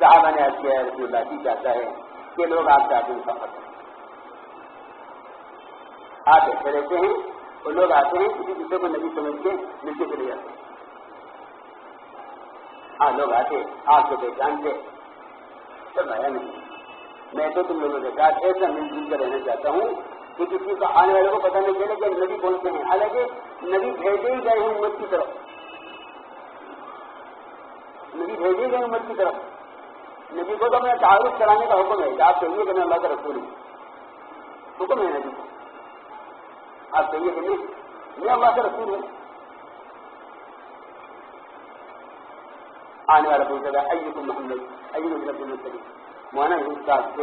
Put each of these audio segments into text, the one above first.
صحابہ نے عرض کیا رسول اللہ جی چاہتا ہے کہ لوگ آپ چاہتے ہیں سفر آپ ایسے رہتے ہیں، اور لوگ آتے ہیں، کسی دوسرے کو نبی سمجھ کے مل کے چلے جاتے ہیں۔ ہاں لوگ آتے آپ کو پہچانتے سب آیا نہیں میں تو تم لوگوں کے ساتھ ایسا مل جل کر رہنا چاہتا ہوں کہ کسی کو آنے والے کو پتہ نہیں چلے کہ نبی کون سے ہیں۔ حالانکہ نبی بھیجے ہی گئے ہیں امت کی طرف۔ نبی بھیجے گئے امت کی طرف۔ نبی کو تو میں تعارف کرانے کا حکم ہے آپ کہیے کہ میں اللہ کا رسول ہوں۔ حکم ہے نبی۔ آپ کہیے کہ نہیں۔ میں اللہ کا رسول ہوں۔ آنے والا پوچھا گا ایو محمد ائی ایو رسول کریم مولانا صاحب سے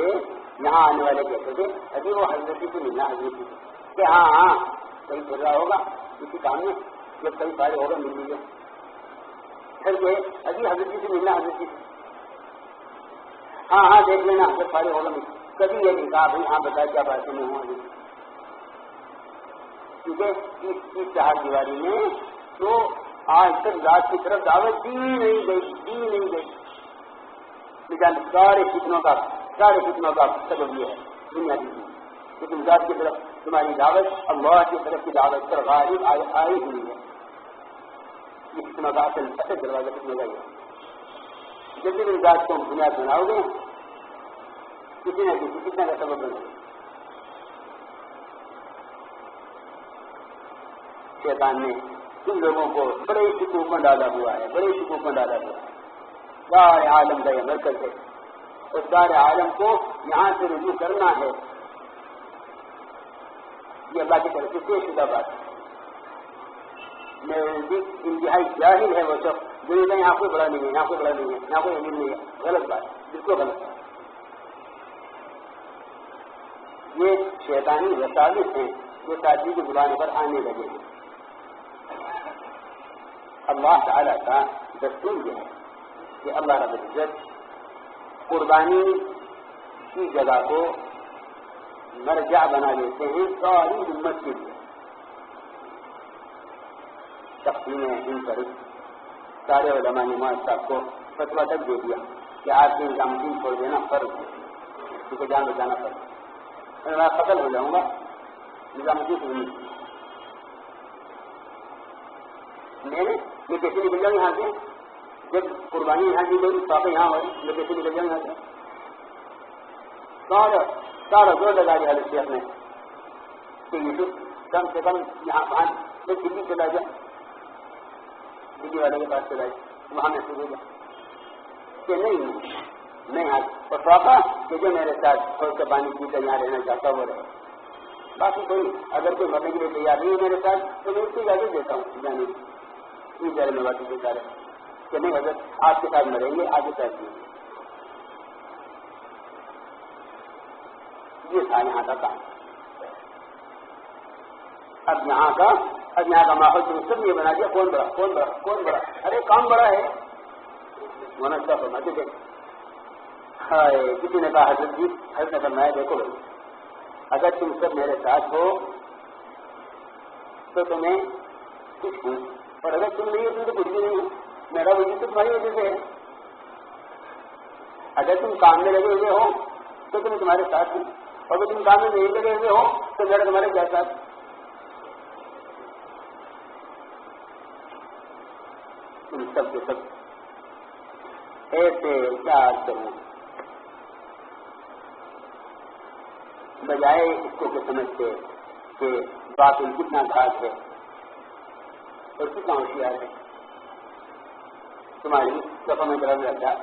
یہاں آنے والے کہتے تھے ابھی وہ حضرت سے ملنا حضرت سے کہ ہاں ہاں کہیں پھر رہا ہوگا۔ کسی کام میں جب کہیں سارے ہوگا مل لیجیے پھر کہ ابھی حضرت سے ملنا حضرت سے ہاں ہاں دیکھ لینا ہاں، جب سارے ہوگا مل کبھی یہ نہیں کہا، بھائی ہاں بتا کیا بات میں ہوں۔ ابھی کیونکہ اس چار دیواری میں تو آج تک رات کی طرف دعوت دی نہیں گئی، دی نہیں گئی۔ سارے فتنوں کا، سارے فتنوں کا سبب یہ ہے، دنیا کی۔ لیکن ذات کی طرف تمہاری دعوت، اللہ کی طرف کی دعوت پر غالب آئی ہوئی ہے۔ یہ فتنوں کا اصل اصل دروازہ فتنے کا یہ جب بھی ذات کو بنیاد بناؤ گے کسی نہ کسی کتنا کا سبب بنے شیطان نے ان لوگوں کو بڑے شکوک میں ڈالا ہوا ہے، بڑے شکوک میں ڈالا ہوا ہے۔ سارے عالم کا یہ مرکز ہے۔ اور سارے عالم کو یہاں سے رجوع کرنا ہے۔ یہ اللہ کی طرف سے طے شدہ بات ہے۔ انتہائی جاہل ہے وہ سب جو یہ یہاں کوئی بڑا نہیں ہے، یہاں کوئی بڑا نہیں ہے، یہاں کوئی امیر نہیں ہے۔ غلط بات بالکل غلط۔ بات یہ شیطانی وسالت ہیں جو ساتھی کی زبان پر آنے لگے۔ ہیں اللہ تعالیٰ کا دستور یہ ہے کہ اللہ رب العزت قربانی کی جگہ کو مرجع بنا لیتے ہیں ساری امت کے لیے۔ تقسیم ان پر سارے علماء نماز صاحب کو فتوا تک دے دیا کہ آج کے نظام دین چھوڑ دینا فرض ہے۔ کیونکہ جان بچانا فرض میں قتل ہو جاؤں گا۔ نظام الدین سے میں نے یہ کیسے نکل جاؤں یہاں سے۔ جب قربانی یہاں کی گئی تو یہاں ہوئی میں کیسے نکل جاؤں یہاں سے۔ سارا سارا زور لگا دیا شیخ نے۔ کہ یوسف کم سے کم یہاں وہاں میں دلی چلا جائے دلی والے کے پاس چلا جائے وہاں میں سے ہو جائے کہ نہیں نہیں آج اور پاپا کہ میرے ساتھ تھوڑ کے پانی پی کر یہاں رہنا چاہتا وہ رہے باقی کوئی اگر کوئی مرنے کے لیے تیار نہیں ہے میرے ساتھ، تو میں اس کی اجازت دیتا ہوں۔ جانے کی اس میں باقی بے چارے کہ نہیں اگر آپ کے ساتھ مریں گے، آگے ساتھ پیسے یہ تھا یہاں کا کام۔ اب یہاں کا، اب یہاں کا ماحول تم سب یہ بنا دیا، کون بڑا کون بڑا کون بڑا؟ ارے، کام بڑا ہے۔ منسا فرماتے تھے کسی نے کہا حضرت جی حضرت نے فرمایا، دیکھو بھائی، اگر تم سب میرے ساتھ ہو، تو تمہیں کچھ ہوں اور اگر تم نہیں ہو، تو کچھ بھی نہیں۔ ہو میرا وجود تو تمہاری وجہ سے ہے۔ اگر تم کام میں لگے ہوئے ہو، تو تم تمہارے ساتھ ہوں۔ اور اگر تم کام میں نہیں لگے ہوئے ہو، تو میرا تمہارے کیا ساتھ؟ تم سب کے سب ایسے کیا کروں بجائے اس کو کہ سمجھتے کہ باطل کتنا گھاٹ ہے اور کتنا ہوشیار ہے۔ تمہاری سفر میں گرہ رکھا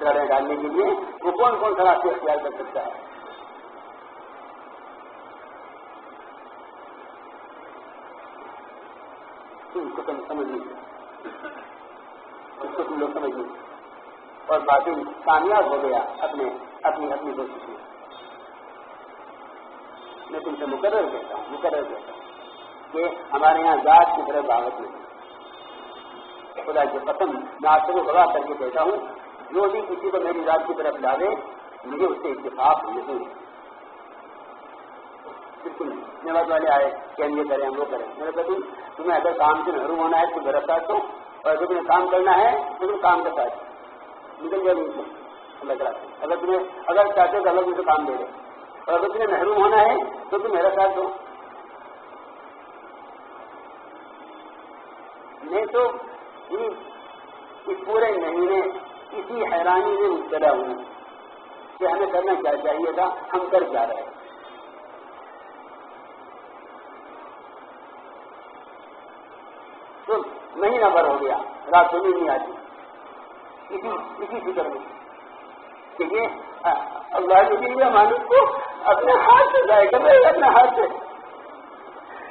گرہ ڈالنے کے لیے وہ کون کون سا راستے اختیار کر سکتا ہے؟ اس کو تم سمجھ نہیں اس کو تم لوگ سمجھ نہیں اور باطل کامیاب ہو گیا اپنے اپنی اپنی کوشش میں میں تم سے مقرر کہتا ہوں، مقرر کہتا ہوں کہ ہمارے یہاں ذات کی طرف دعوت نہیں خدا کی قسم، میں آپ سے گواہ کر کے کہتا ہوں، جو بھی کسی کو میری ذات کی طرف ڈالے مجھے اس سے اتفاق نہیں بالکل نہیں۔ والے آئے کہ ہم یہ کریں، ہم وہ کریں۔ میرے کہتے تمہیں اگر کام سے محروم ہونا ہے تو میرا ساتھ دو اور اگر تمہیں کام کرنا ہے، تو تم کام کا ساتھ نکل جائے اللہ تعالیٰ اگر تمہیں، اگر چاہتے تو اللہ مجھے کام دے دے۔ اور اگر تمہیں محروم ہونا ہے تو تم میرا ساتھ دو۔ میں تو یعنی اس پورے مہینے اسی حیرانی میں مبتلا ہوں کہ ہمیں کرنا کیا چاہیے تھا، ہم کر جا رہے تو مہینہ بھر ہو گیا، رات کو نہیں آتی۔ اسی اسی فکر میں کہ یہ اللہ کے لیے مالک کو اپنے ہاتھ سے ضائع کر رہے اپنے ہاتھ سے۔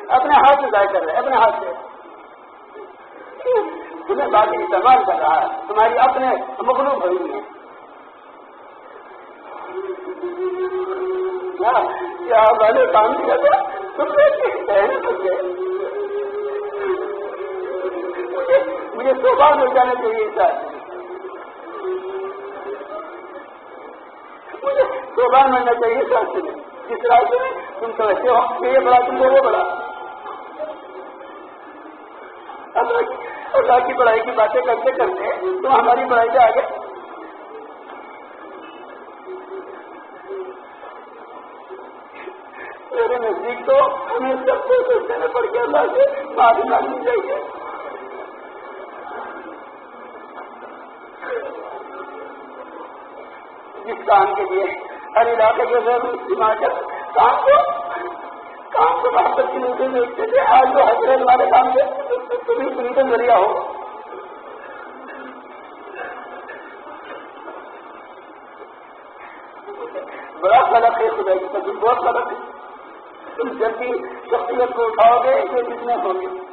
اپنے ہاتھ سے ضائع کر رہے اپنے ہاتھ سے۔ تمہیں باقی استعمال کر رہا ہے۔ تمہاری اپنے مغلوب ہوئی ہے کیا میں نے کام کیا تھا؟ تم نے مجھے صبح مل جانا چاہیے سر مجھے صبح ملنا چاہیے سر سے جس راستے میں؟ تم سمجھتے ہو کہ یہ بڑا، تم کو وہ بڑا۔ اللہ کی پڑھائی کی باتیں کرتے کرتے تو ہماری پڑھائی سے آگے۔ میرے نزدیک تو ہمیں سب سے سوچنے پڑ کے اللہ سے معافی مانگنی چاہیے۔ جس کام کے لیے۔ ہر علاقے کے ہماچل کام کو کام کو بہت اچھی نیچے دیکھتے تھے۔ آج جو حضرت والے کام سے تمہیں تم کو ذریعہ ہو۔ بڑا فرق ہے خدا کی بہت فرق ہے۔ تم جب بھی شخصیت کو اٹھاؤ گے، یہ کتنے ہوں گے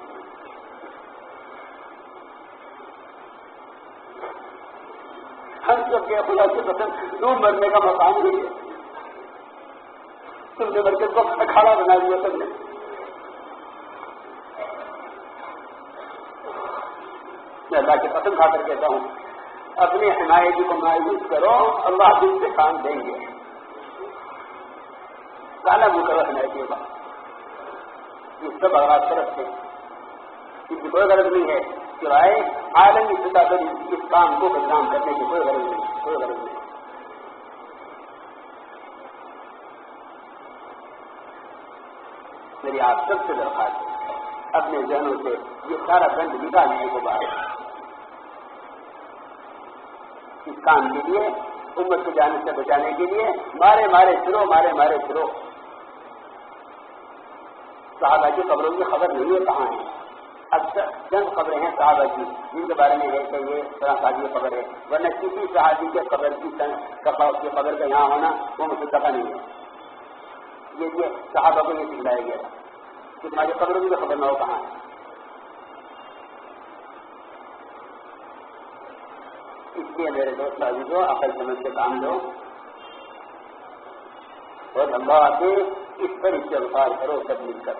ہم سب کے خدا سے پسند دور مرنے کا مقام نہیں ہے۔ تم نے مرکز کو اکھاڑا بنا دیا سب نے۔ میں اللہ کے پسند کھا کر کہتا ہوں اپنی حمایتی کو مایوس کرو، اللہ دن سے کام دیں گے۔ کالا مقرر حمایتی ہوگا یہ سب آغاز طرف سے۔ اس کی کوئی غرض نہیں ہے۔ سوائے عالمی سطح پر اس کام کو بدنام کرنے کی کوئی غرض نہیں، کوئی غرض نہیں۔ میری آپ سب سے درخواست ہے، اپنے ذہنوں سے یہ سارا گند نکالنے کو بات اس کام کے لیے، امت کو جانے سے بچانے کے لیے، مارے مارے پھرو مارے مارے پھرو صحابہ کی قبروں کی خبر نہیں ہے، کہاں ہے؟ اکثر چند خبریں ہیں صحابہ کی، جن کے بارے میں ہے کہ یہ طرح شادی خبر ہے۔ ورنہ کسی صحابی کے خبر کی کی خبر کا یہاں ہونا، وہ مجھے پتا نہیں ہے۔ یہ یہ صحابہ کو یہ سکھلایا گیا۔ تھا کہ تمہاری خبروں کی خبر نہ ہو، کہاں اس لیے میرے دوست عزیز ہو عقل سمجھ کے کام لو اور اللہ سے اس پر اس استغفار کرو، سب مل کر۔